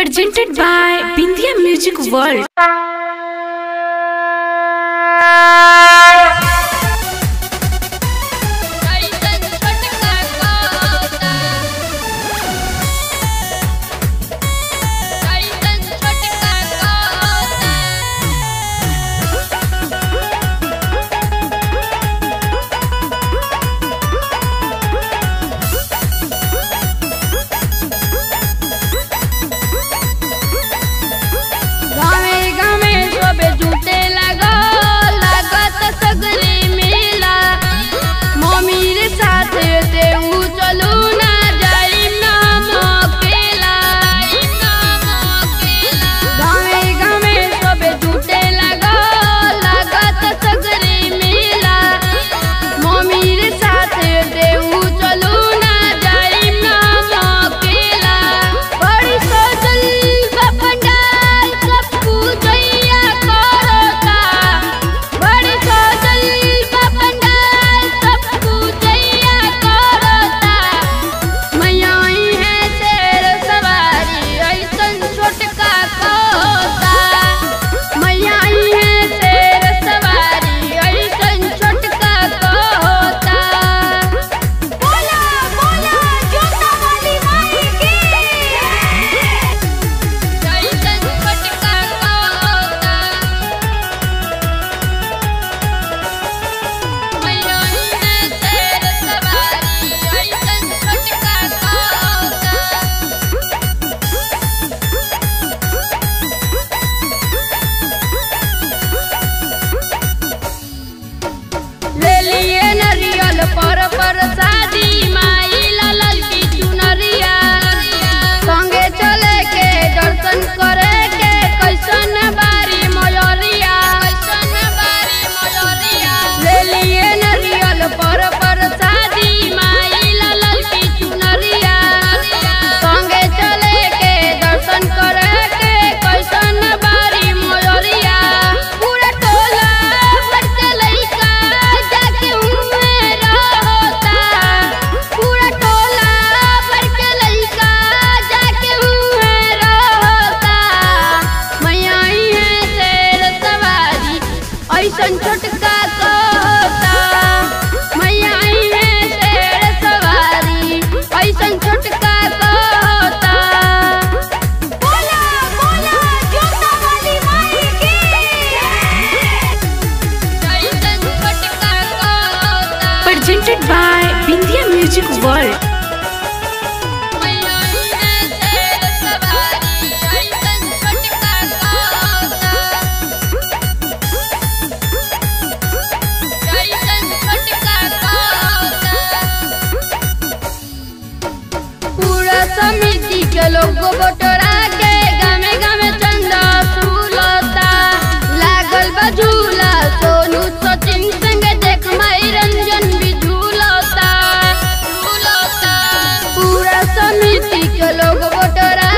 presented by Bindiya music world music world पूरा समिति के लोग बटोरा चलो लोग